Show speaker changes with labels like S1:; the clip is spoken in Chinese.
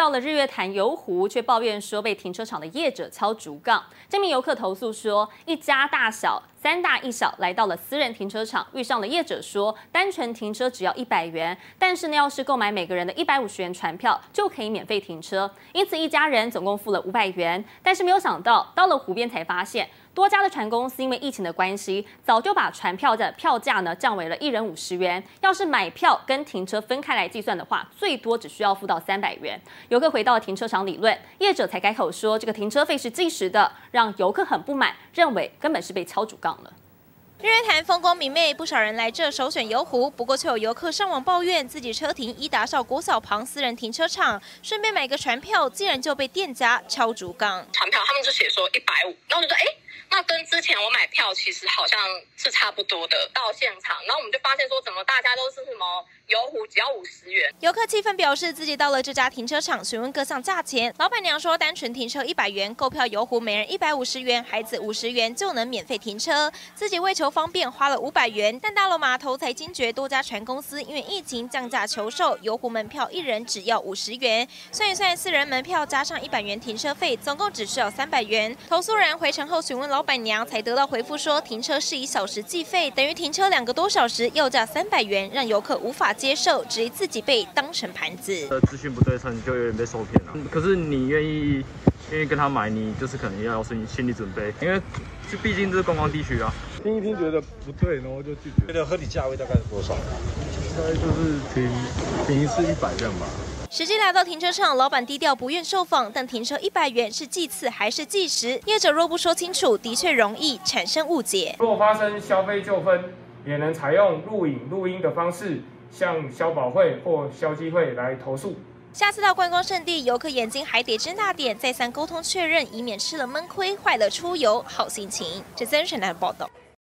S1: 到了日月潭游湖，却抱怨说被停车场的业者敲竹杠。这名游客投诉说，一家大小。三大一小来到了私人停车场，遇上了业者说单纯停车只要一百元，但是呢，要是购买每个人的一百五十元船票就可以免费停车。因此一家人总共付了五百元，但是没有想到到了湖边才发现，多家的船公司因为疫情的关系，早就把船票的票价呢降为了一人五十元。要是买票跟停车分开来计算的话，最多只需要付到三百元。游客回到停车场理论，业者才改口说这个停车费是计时的，让游客很不满，认为根本是被敲竹杠了。
S2: 日月潭风光明媚，不少人来这首选游湖。不过，却有游客上网抱怨，自己车停伊达少国小旁私人停车场，顺便买个船票，竟然就被店家敲竹杠。
S3: 船票他们就写说一百五，然后就说，哎。那跟之前我买票其实好像是差不多的。到现场，然后我们就发现说，怎么大家都是什么游只要五十元？
S2: 游客气愤表示，自己到了这家停车场询问各项价钱，老板娘说单纯停车一百元，购票游湖每人一百五十元，孩子五十元就能免费停车。自己为求方便花了五百元，但大楼码头才惊觉多家船公司因为疫情降价求售游湖门票，一人只要五十元。算一算，四人门票加上一百元停车费，总共只需要三百元。投诉人回城后询问老。老板娘才得到回复说，停车是以小时计费，等于停车两个多小时，要价三百元，让游客无法接受，质疑自己被当成盘子。
S4: 呃，资讯不对称，就有点被受骗了。可是你愿意愿意跟他买，你就是可能要有心心理准备，因为这毕竟这是观光地区啊。
S5: 听一听觉得不对，然后就拒绝。
S6: 觉得合理价位大概是多少？
S5: 大概就是停停一次一百这样吧。
S2: 实际来到停车场，老板低调不愿受访，但停车一百元是计次还是计时？业者若不说清楚，的确容易产生误解。
S7: 若发生消费纠纷，也能采用录影录音的方式，向消保会或消基会来投诉。
S2: 下次到观光胜地，游客眼睛还得睁大点，再三沟通确认，以免吃了闷亏，坏了出游好心情。这真是难报道。